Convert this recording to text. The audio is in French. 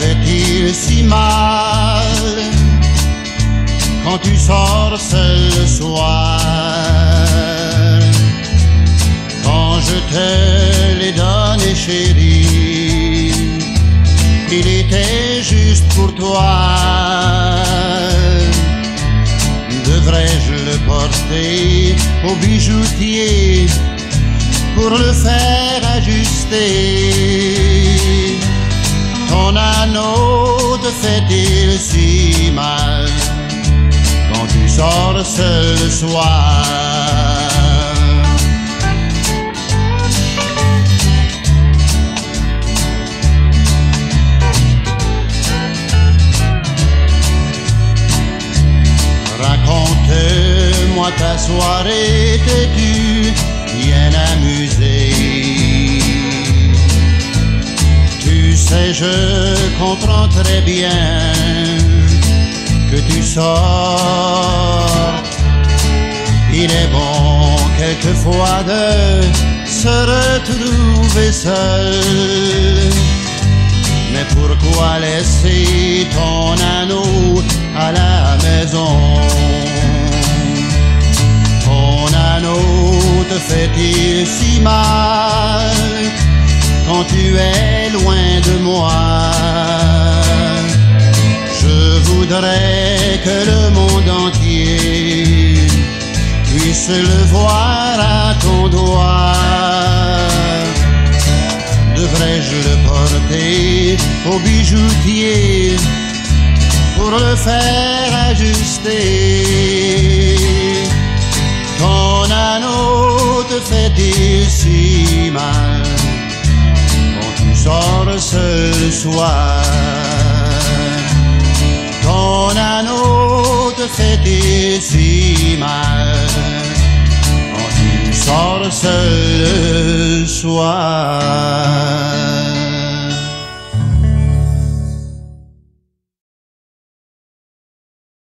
fait-il si mal quand tu sors seul le soir Quand je te l'ai donné, chérie, il était juste pour toi. Devrais-je le porter au bijoutier pour le faire ajuster? Anneau te fait-il si mal quand tu sors seul le soir. Raconte-moi ta soirée, t'es-tu sais, je comprends très bien que tu sors. Il est bon quelquefois de se retrouver seul. Mais pourquoi laisser ton anneau à la maison? Ton anneau te fait-il si mal? Quand tu es loin de moi Je voudrais que le monde entier puisse le voir à ton doigt. Devrais-je le porter au bijoutier pour le faire ajuster? Ton anneau te fait-il si seul le soir. Ton anneau te fait-il si mal. Quand tu sors seul soir